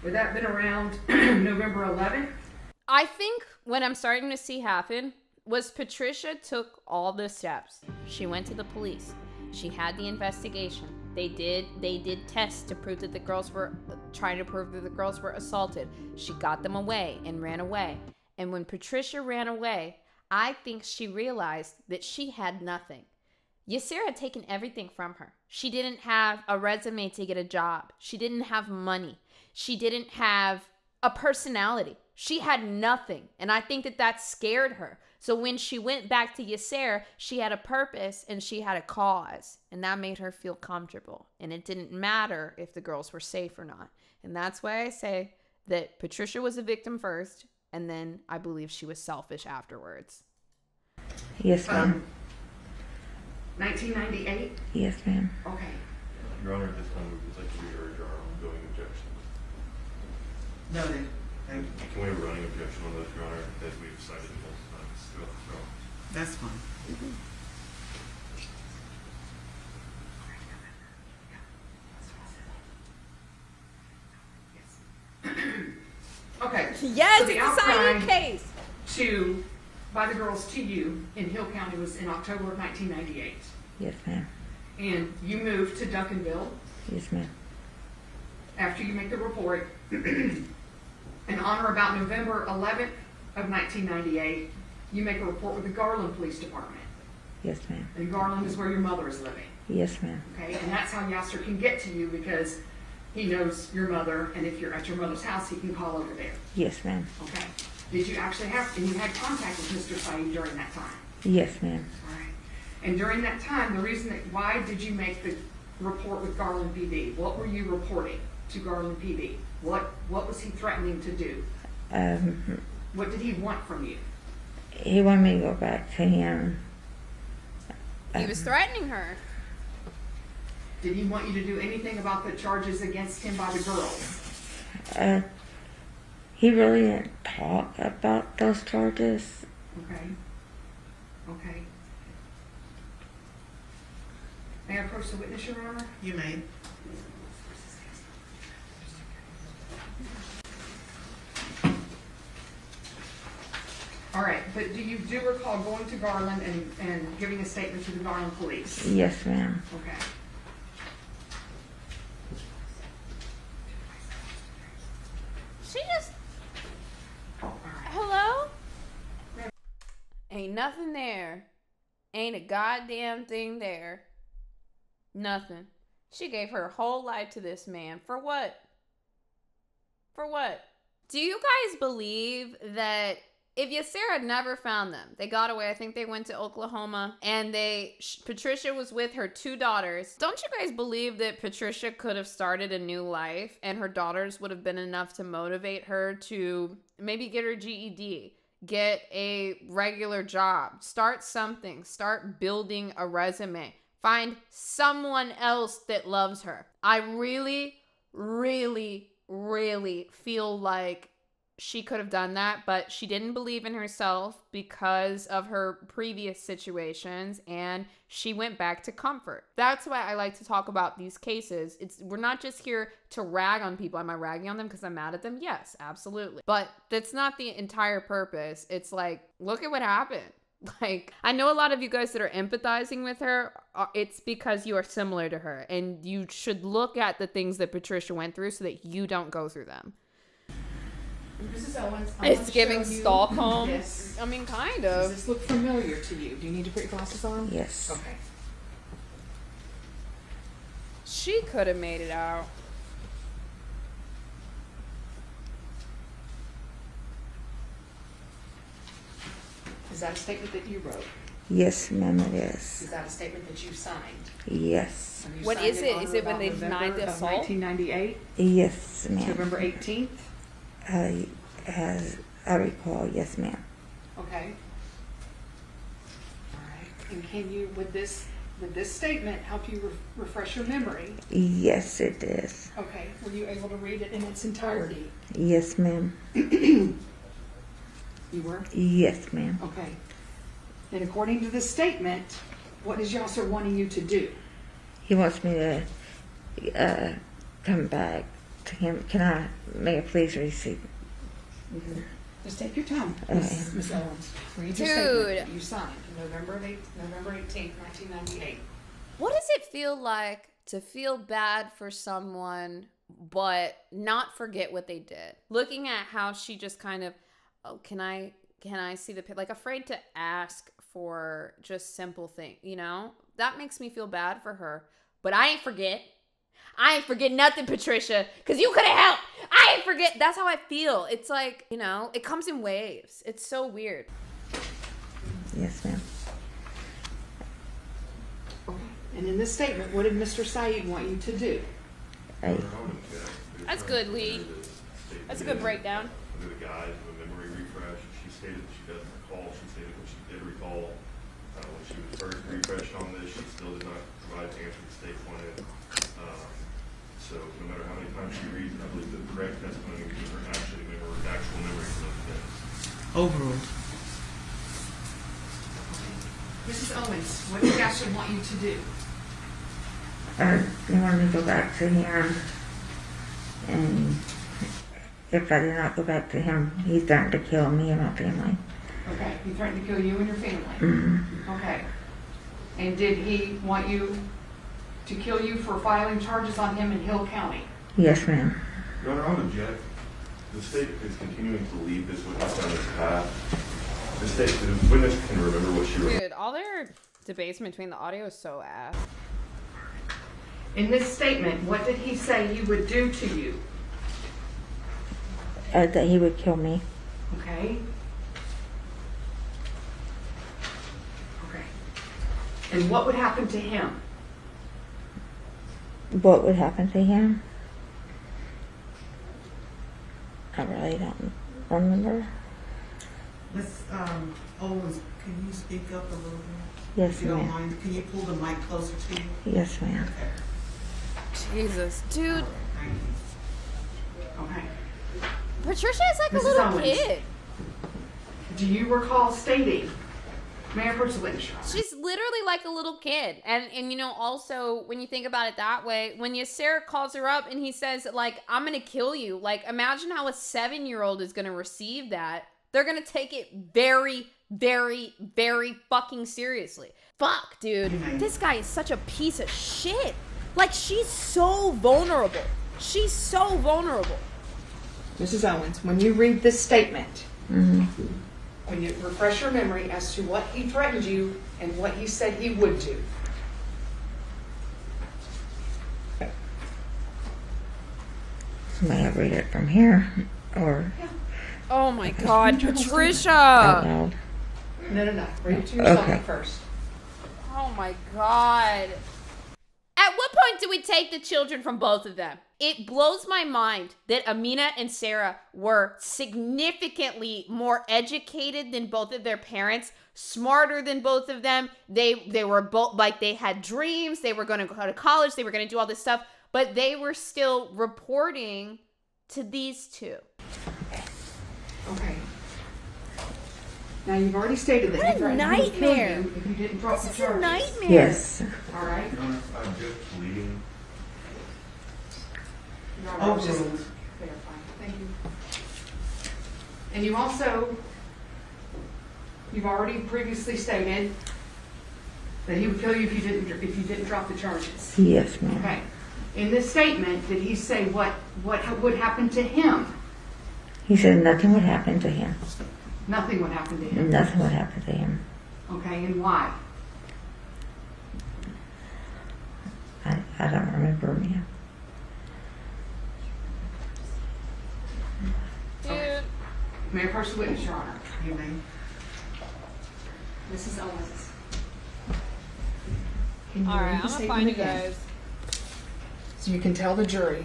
Would that have been around November 11th? I think what I'm starting to see happen was Patricia took all the steps. She went to the police. She had the investigation. They did they did tests to prove that the girls were trying to prove that the girls were assaulted. She got them away and ran away. And when Patricia ran away, I think she realized that she had nothing. Yasser had taken everything from her. She didn't have a resume to get a job. She didn't have money. She didn't have a personality. She had nothing. And I think that that scared her. So when she went back to Yasser, she had a purpose and she had a cause. And that made her feel comfortable. And it didn't matter if the girls were safe or not. And that's why I say that Patricia was a victim first. And then I believe she was selfish afterwards. Yes, ma'am. Um, 1998? Yes, ma'am. Okay. Your Honor, at this time, we would like to reurge our ongoing objections. Noted. Thank you. Can we have a running objection on those, Your Honor, as we've cited multiple times throughout the trial? That's fine. Okay. Yes, So the it's a Saeed outcry case. To, by the girls to you in Hill County was in October of 1998. Yes, ma'am. And you moved to Duncanville Yes, ma'am. after you make the report. and on or about November 11th of 1998, you make a report with the Garland Police Department. Yes, ma'am. And Garland is where your mother is living. Yes, ma'am. Okay, and that's how Yasser can get to you because he knows your mother, and if you're at your mother's house, he can call over there. Yes, ma'am. Okay. Did you actually have, and you had contact with Mr. Saeed during that time? Yes, ma'am. All right. And during that time, the reason that, why did you make the report with Garland PD? What were you reporting to Garland PD? What, what was he threatening to do? Um, What did he want from you? he wanted me to go back to him. He was threatening her. Did he want you to do anything about the charges against him by the girls? Uh, he really didn't talk about those charges. Okay. Okay. May I approach the witness, Your Honor? You may. All right, but do you do recall going to Garland and, and giving a statement to the Garland police? Yes, ma'am. Okay. She just. Hello? Ain't nothing there. Ain't a goddamn thing there. Nothing. She gave her whole life to this man. For what? For what? Do you guys believe that if Yasser had never found them, they got away. I think they went to Oklahoma and they, sh- Patricia was with her two daughters. Don't you guys believe that Patricia could have started a new life and her daughters would have been enough to motivate her to maybe get her GED, get a regular job, start something, start building a resume, find someone else that loves her? I really, really, really feel like she could have done that, but she didn't believe in herself because of her previous situations and she went back to comfort. That's why I like to talk about these cases. It's we're not just here to rag on people. Am I ragging on them because I'm mad at them? Yes, absolutely. But that's not the entire purpose. It's like, look at what happened. Like, I know a lot of you guys that are empathizing with her, uh, it's because you are similar to her. And you should look at the things that Patricia went through so that you don't go through them. Mrs. Owens, It's giving Stockholm. Yes. I mean, kind of. Does of. this look familiar to you? Do you need to put your glasses on? Yes. Okay. She could have made it out. Is that a statement that you wrote? Yes, ma'am, it Is is. that a statement that you signed? Yes. Have you What signed is it? on Is it when about they November denied the of assault? 1998, Yes, ma'am. November 18th? I, as I recall, yes, ma'am. Okay. All right. And can you, would this, would this statement help you re- refresh your memory? Yes, it is. Okay. Were you able to read it in its entirety? Yes, ma'am. You were? Yes, ma'am. Okay. And according to this statement, what is Yasser wanting you to do? He wants me to uh, come back to him. Can I, may I please receive? Mm-hmm. Just take your time, Okay. Miss Miss Owens. Read your Dude. statement that you signed November 8th, November 18th, 1998. What does it feel like to feel bad for someone but not forget what they did? Looking at how she just kind of, oh, can I can I see the pic? Like afraid to ask for just simple thing, you know? That makes me feel bad for her. But I ain't forget. I ain't forget nothing, Patricia, because you could have helped. I ain't forget. That's how I feel. It's like, you know, it comes in waves. It's so weird. Yes, ma'am. Okay. And in this statement, what did Mr. Saeed want you to do? I, That's good, Lee. That's a good breakdown. Under the guise of a memory refresh, she stated that she doesn't recall. She stated when she did recall, uh, when she was first refreshed on this, she still did not provide the answer the state wanted. Um, So no matter how many times she reads, I believe the correct testimony gives her actually memory, actual memory for those events. Overruled. Mrs. Owens, what did Yasser want you to do? uh, he wanted me to go back to him. And if I do not go back to him, he threatened to kill me and my family. Okay, he threatened to kill you and your family. hmm Okay. And did he want you to kill you for filing charges on him in Hill County? Yes, ma'am. Your Honor, I'll object. The state is continuing to lead this witness down this path. The state, the witness can remember what she wrote. Dude, all their debates between the audio is so ass. In this statement, what did he say he would do to you? Uh, that he would kill me. Okay? Okay. And what would happen to him? What would happen to him? I really don't remember. Miss um, Owens, can you speak up a little bit? Yes, If you don't ma'am. mind, can you pull the mic closer to you? Yes, ma'am. Jesus, dude. Thank you. Okay. Patricia is like a Mrs. little Owens. kid. Do you recall stating, Mayor Percival, She's literally like a little kid. And and you know, also when you think about it that way, when Yasser calls her up and he says, like, I'm gonna kill you, like imagine how a seven year old is gonna receive that. They're gonna take it very, very, very fucking seriously. Fuck, dude. This guy is such a piece of shit. Like she's so vulnerable. She's so vulnerable. Mrs. Owens, when you read this statement, hmm when you refresh your memory as to what he threatened you and what he said he would do. May I read it from here or Oh my god, Patricia. No, no, no. Read it to yourself Okay. first. Oh my god. At what point do we take the children from both of them? It blows my mind that Amina and Sarah were significantly more educated than both of their parents, smarter than both of them. They they were both like they had dreams, they were going to go to college, they were going to do all this stuff, but they were still reporting to these two. Okay. Now, you've already stated that What he a threatened he kill nightmare. you if you didn't drop This the is a nightmare. Yes. All right? Your Honor, I'm just pleading. Oh, your was just Overruled. clarifying. Thank you. And you also you've already previously stated that he would kill you if you didn't, if you didn't drop the charges. Yes, ma'am. Okay. In this statement, did he say what, what would happen to him? He said nothing would happen to him. Nothing would happen to him. Nothing would happen to him. Okay, and why? I, I don't remember, ma'am. Dude. May I approach the witness, Your Honor? You may. Mrs. Owens. Can you All right, read I'm gonna statement find you again? guys. So you can tell the jury.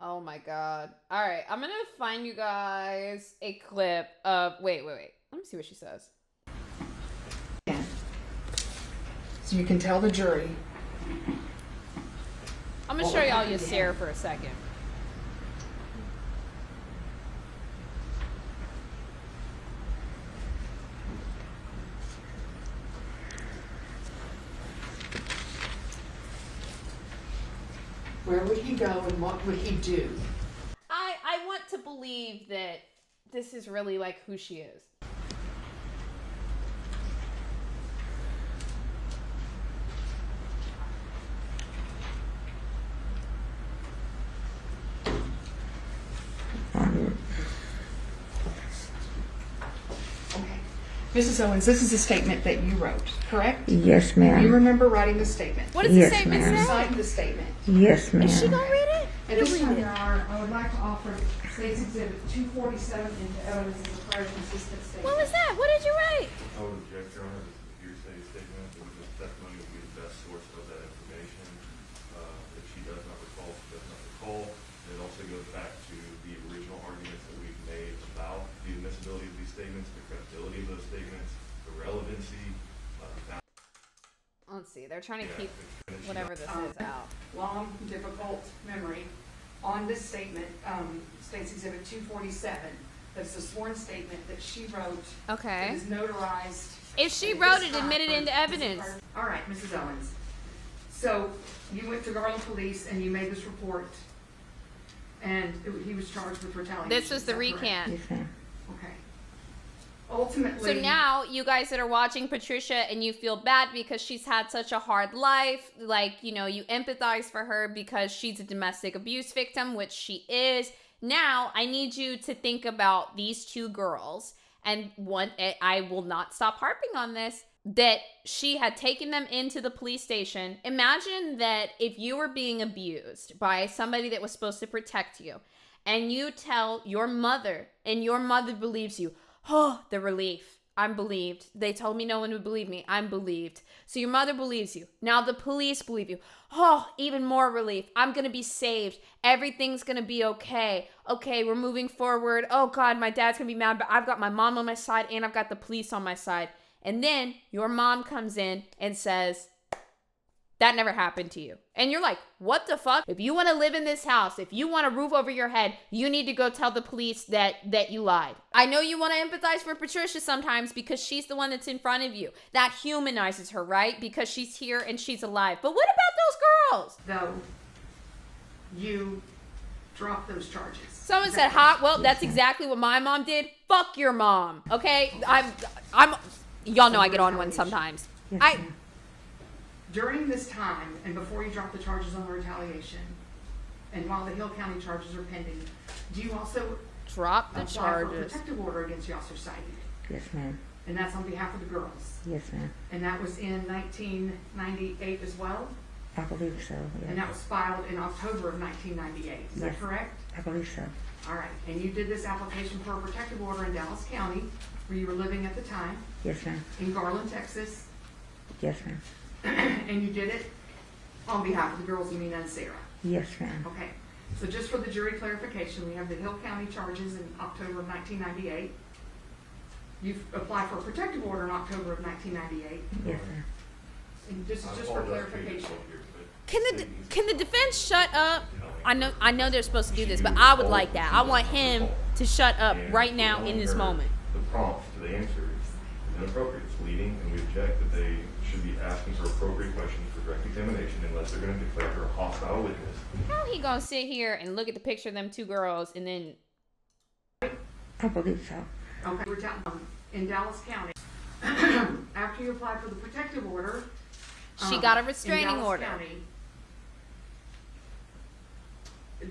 Oh my god. All right, I'm gonna find you guys a clip of. Wait, wait, wait. Let me see what she says. So you can tell the jury. I'm gonna show y'all happen to Yasser for a second. Where would he go and what would he do? I I want to believe that this is really like who she is. Um, Okay. Mrs. Owens, this is a statement that you wrote, correct? yes, ma'am. You remember writing the statement? What does the statement ma'am. You say? signed the statement. Yes, ma'am. Is she gonna read it? At this time, Your Honor, I would like to offer State's Exhibit 247 into evidence as a prior consistent statement. What was that? What did you write? I would object, Your Honor, this is a hearsay statement, the witness testimony will be the best source of that information. Uh, If she does not recall, she does not recall. And It also goes back to the original arguments that we've made about the admissibility of these statements, the credibility of those statements, the relevancy, uh, the Let's see. They're trying to keep whatever this Um, is out. long, difficult memory on this statement, um, State's Exhibit 247. That's a sworn statement that she wrote. Okay. It is notarized. If she at wrote this it, time admit it for- into evidence. All right, Mrs. Owens. So you went to Garland Police and you made this report, and it- he was charged with retaliation. This was is the that correct? recant. Yes, ma'am. Okay. Ultimately. So now, you guys that are watching Patricia and you feel bad because she's had such a hard life, like, you know, you empathize for her because she's a domestic abuse victim, which she is. Now, I need you to think about these two girls. And one, eh, I will not stop harping on this that she had taken them into the police station. Imagine that if you were being abused by somebody that was supposed to protect you, and you tell your mother, and your mother believes you, oh, the relief. I'm believed. They told me no one would believe me. I'm believed. So your mother believes you. Now the police believe you. Oh, even more relief. I'm going to be saved. Everything's going to be okay. Okay, we're moving forward. Oh, God, my dad's going to be mad, but I've got my mom on my side and I've got the police on my side. And then your mom comes in and says, that never happened to you. And you're like, what the fuck? If you want to live in this house, if you want a roof over your head, you need to go tell the police that that you lied. I know you want to empathize for Patricia sometimes because she's the one that's in front of you. That humanizes her, right? Because she's here and she's alive. But what about those girls? Though you drop those charges. Someone said, "Hot." Well, that's exactly what my mom did. Fuck your mom. Okay, I'm, I'm. Y'all know I get on one sometimes. I. ma'am. During this time, and before you drop the charges on the retaliation, and while the Hill County charges are pending, do you also Drop the apply for a charges. protective order against Yasser Saeed? Yes, ma'am. And that's on behalf of the girls. Yes, ma'am. And that was in 1998 as well? I believe so. And Yes. that was filed in October of 1998, is that Yes. correct? I believe so. All right, and you did this application for a protective order in Dallas County, where you were living at the time, Yes, ma'am. in Garland, Texas, Yes, ma'am. and you did it on behalf of the girls, Amina and Sarah. Yes, ma'am. Okay, so just for the jury clarification, we have the Hill County charges in October of 1998. You've applied for a protective order in October of 1998, Yes, ma'am. and this is just for apologize for being clarification. so here, but Can the statements- can the defense shut up? I know I know they're supposed to do this, but I would like that. I want him to shut up right now in this moment. The prompts to the answer is inappropriate, it's leading, and we object that they should be asking her appropriate questions for direct examination unless they're gonna declare her a hostile witness. How he gonna sit here and look at the picture of them two girls and then I believe so. Okay, we're down, um, in Dallas County, after you applied for the protective order. She um, got a in restraining Dallas order. County,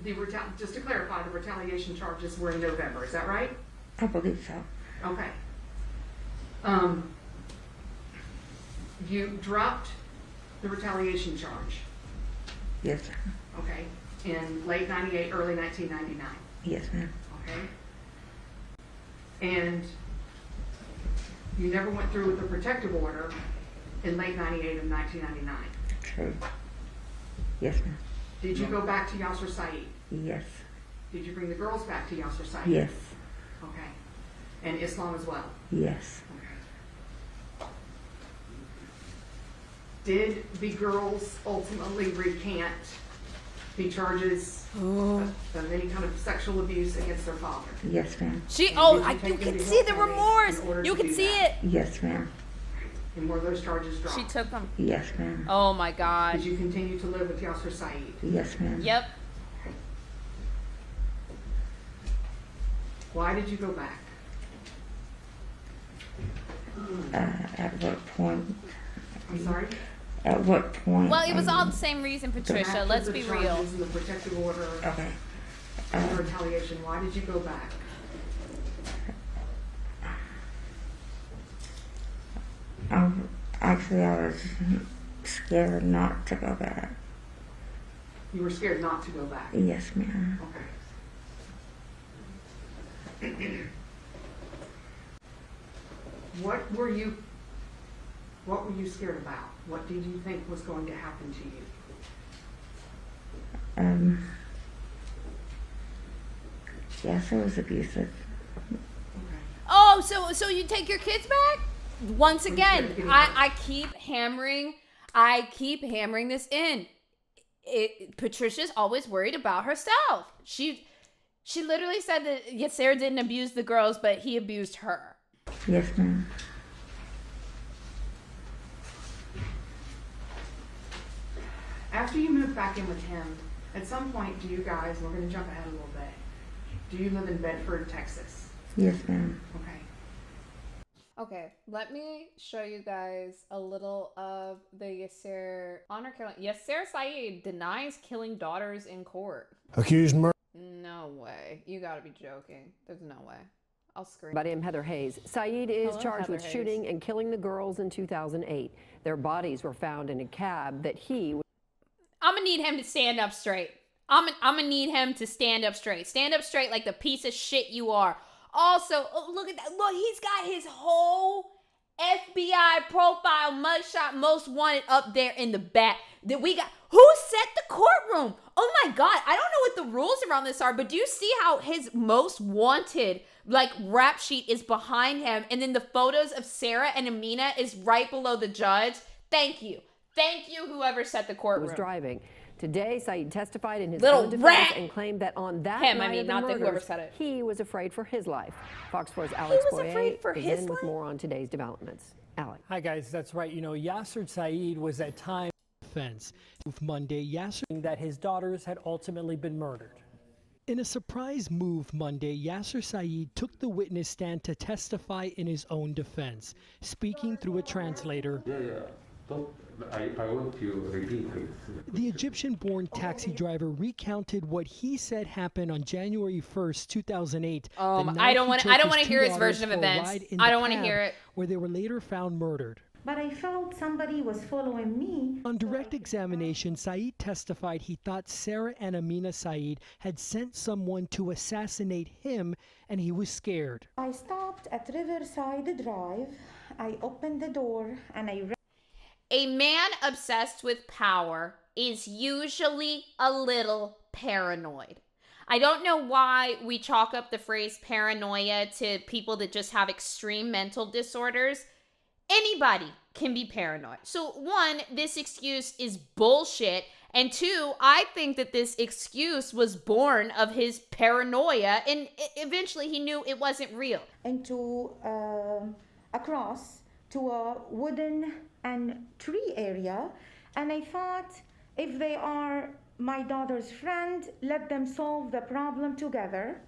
The just to clarify, the retaliation charges were in November, is that right? I believe so. Okay. Um, you dropped the retaliation charge, Yes, ma'am. okay, in late ninety-eight, early nineteen ninety-nine, Yes, ma'am. okay? And you never went through with the protective order in late ninety-eight and nineteen ninety-nine. True. Yes, ma'am. Did you go back to Yasser Said? Yes. Did you bring the girls back to Yasser Said? Yes. Okay. And Islam as well? Yes. Did the girls ultimately recant the charges of of any kind of sexual abuse against their father? Yes, ma'am. She Did oh you I, you can see the remorse. You can see that? it. Yes, ma'am. And were those charges dropped? She took them. Yes, ma'am. Oh my god. Did you continue to live with Yasser Said? Yes, ma'am. Yep. Why did you go back? Uh, at what point? I'm sorry? At what point? Well, it was all um, the same reason, Patricia. After Let's be real. and the protective order Okay. and retaliation, why did you go back? Um, actually, I was scared not to go back. You were scared not to go back? Yes, ma'am. Okay. What were you, what were you scared about? What did you think was going to happen to you? Um, yes, it was abusive. Oh, so so you take your kids back? Once again, I. I keep hammering, I keep hammering this in. It, Patricia's always worried about herself. She she literally said that yes, Sarah didn't abuse the girls, but he abused her. Yes, ma'am. After you moved back in with him, at some point, do you guys, we're gonna jump ahead a little bit. Do you live in Bedford, Texas? Yes, ma'am. Okay. Okay, let me show you guys a little of the Yasser honor killing. Yasser Saeed denies killing daughters in court. Accused murder. No way. You gotta be joking. There's no way. I'll scream. But I'm Heather Hayes. Saeed is Hello, charged Heather with Hayes. shooting and killing the girls in 2008. Their bodies were found in a cab that he I'm gonna need him to stand up straight. I'm I'm gonna need him to stand up straight. Stand up straight like the piece of shit you are. Also, oh, look at that. Look, he's got his whole FBI profile mugshot most wanted up there in the back. That we got. Who set the courtroom? Oh my god, I don't know what the rules around this are, but do you see how his most wanted like rap sheet is behind him, and then the photos of Sarah and Amina is right below the judge? Thank you. Thank you, whoever set the courtroom. was driving. Today, Saeed testified in his Little own defense rat! and claimed that on that Him, I night mean, of the not the whoever murders, said it. he was afraid for his life. Fox 4's Alex was Boyer afraid for is his in with life? more on today's developments. Alex. Hi, guys. That's right. You know, Yasser Saeed was at time defense. Monday, Yasser that his daughters had ultimately been murdered. In a surprise move Monday, Yasser Saeed took the witness stand to testify in his own defense, speaking through a translator. Yeah, yeah. Don't, I, I want you repeat it. The Egyptian born taxi driver recounted what he said happened on January 1st, 2008. Um, I don't wanna- I don't wanna hear his version of events. I don't wanna hear it. Where they were later found murdered. But I felt somebody was following me. On direct examination, Saeed testified he thought Sarah and Amina Saeed had sent someone to assassinate him and he was scared. I stopped at Riverside Drive. I opened the door and I ran. A man obsessed with power is usually a little paranoid. I don't know why we chalk up the phrase paranoia to people that just have extreme mental disorders. Anybody can be paranoid. So, one, this excuse is bullshit. And two, I think that this excuse was born of his paranoia and eventually he knew it wasn't real. into um across to a wooden and tree area and i thought if they are my daughter's friend let them solve the problem together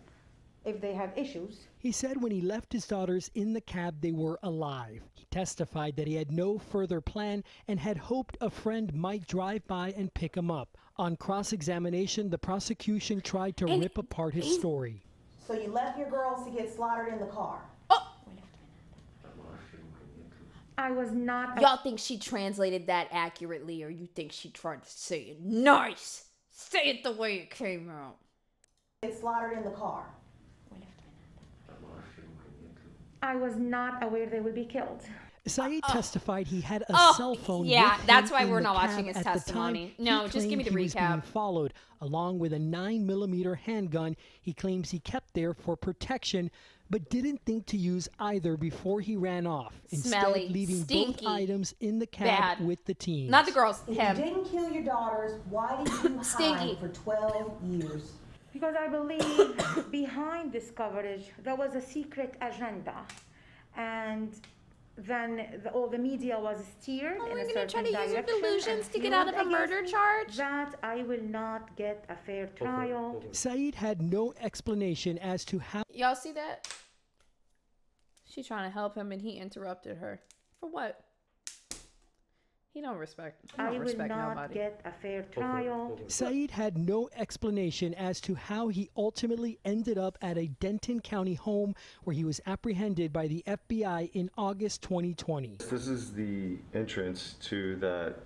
if they have issues. He said when he left his daughters in the cab, they were alive. He testified that he had no further plan and had hoped a friend might drive by and pick him up. On cross examination, the prosecution tried to rip apart his story. So you left your girls to get slaughtered in the car. I was not. Y'all think she translated that accurately, or you think she tried to say it nice? Say it the way it came out. Get slaughtered in the car. I was not aware they would be killed. Saeed uh, testified he had a Oh, cell phone. yeah, with that's him why in we're the not watching his at the time. testimony. He No, just give me claimed the he was being followed along with a nine millimeter handgun. He claims he kept there for protection, but didn't think to use either before he ran off. Instead, Smelly, leaving stinky, both items in the cab bad. with the teens. Not the girls, If him. you didn't kill your daughters, why did you Stinky. hide for 12 years? Because I believe behind this coverage there was a secret agenda, and then the, all the media was steered Oh, in we're a gonna certain try to use your direction delusions to get out of a murder charge? That I will not get a fair trial. Saeed had no explanation as to how. Y'all see that? She's trying to help him, and he interrupted her. For what? He don't respect. He don't I will respect not nobody. get a fair trial. Saeed had no explanation as to how he ultimately ended up at a Denton County home where he was apprehended by the FBI in August 2020. This is the entrance to that,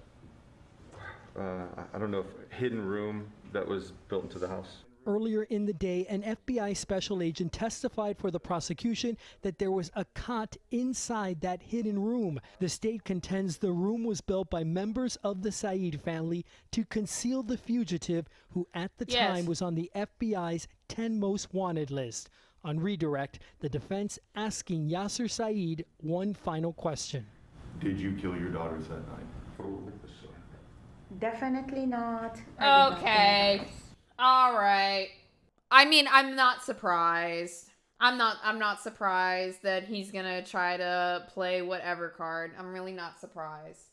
uh, I- I don't know if hidden room that was built into the house. Earlier in the day, an FBI special agent testified for the prosecution that there was a cot inside that hidden room. The state contends the room was built by members of the Saeed family to conceal the fugitive who at the Yes. time was on the FBI's 10 most wanted list. On redirect, the defense asking Yasser Saeed one final question. Did you kill your daughters that night? Definitely not. I not Okay. All right. I mean, I'm not surprised. I'm not I'm not surprised that he's going to try to play whatever card. I'm really not surprised.